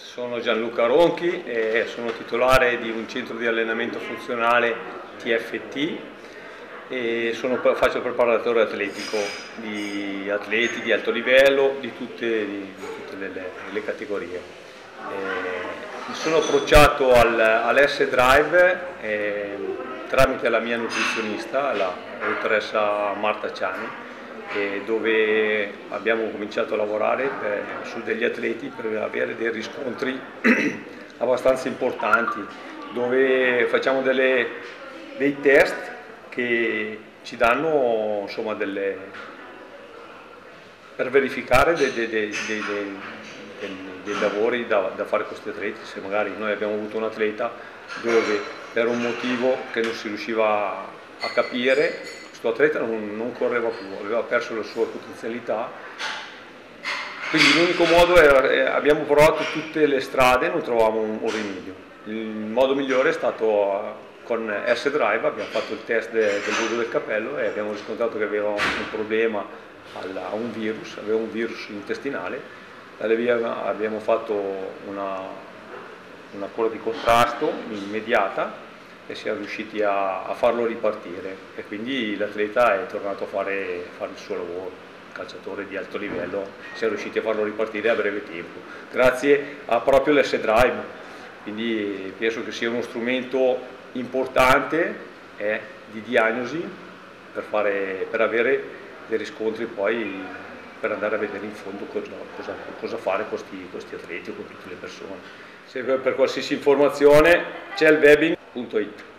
Sono Gianluca Ronchi e sono titolare di un centro di allenamento funzionale TFT e sono, faccio preparatore atletico di atleti di alto livello di tutte, di tutte le, le, categorie. Mi sono approcciato al, all'S-Drive eh, tramite la mia nutrizionista, la dottoressa Marta Ciani, dove abbiamo cominciato a lavorare per, su degli atleti per avere dei riscontri abbastanza importanti, dove facciamo delle, dei test che ci danno insomma, delle, per verificare dei, dei, dei, dei lavori da, da, fare questi atleti, se magari noi abbiamo avuto un atleta dove per un motivo che non si riusciva a capire questo atleta non, non, correva più, aveva perso la sua potenzialità. Quindi l'unico modo era, eh, abbiamo provato tutte le strade non trovavamo un, un, rimedio. Il modo migliore è stato eh, con S-Drive, abbiamo fatto il test de, del voto del capello e abbiamo riscontrato che aveva un problema a un virus, aveva un virus intestinale, abbiamo fatto una, una cura di contrasto immediata e siamo riusciti a, a farlo ripartire. E quindi l'atleta è tornato a fare, a fare il suo lavoro. Calciatore di alto livello siamo riusciti a farlo ripartire a breve tempo grazie a proprio l'S-Drive quindi penso che sia uno strumento importante eh, di diagnosi per, fare, per, avere dei riscontri poi per andare a vedere in fondo cosa, cosa, cosa fare con questi, questi atleti o con tutte le persone. Se per, qualsiasi informazione c'è il webbing 1.8.